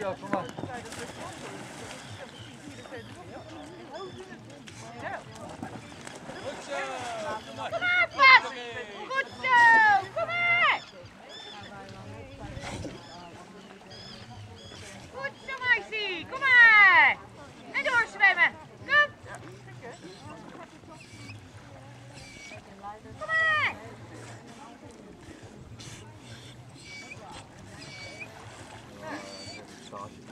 zo, kom maar. Goed zo, kom maar. Pas! Goed zo! Kom maar! Goed zo, meisje! Kom maar! En doorzwemmen! Kom! Kom maar!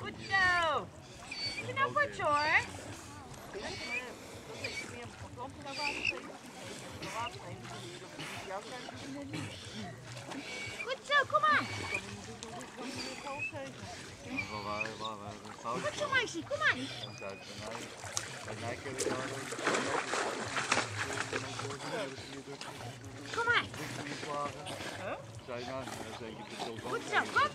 Goed zo! Het nou goed zo hoor? Goed zo, kom maar! Goed zo, meisje, kom maar! Kom maar! Nou, Goed zo, kom!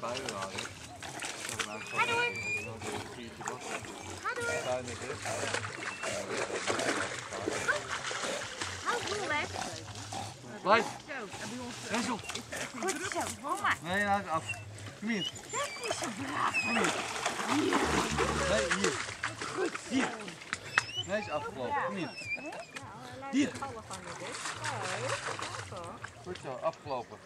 Buien waren. Ga door! Ga door! Hou vol weg! Blijf, Zo, Rensel. goed zo! Nee, hij is af. Kom hier, Dat is zo braaf! kom hier. Nee, hier. Hier. Nee, is afgelopen. Kom hier. Hier. Goed zo, afgelopen.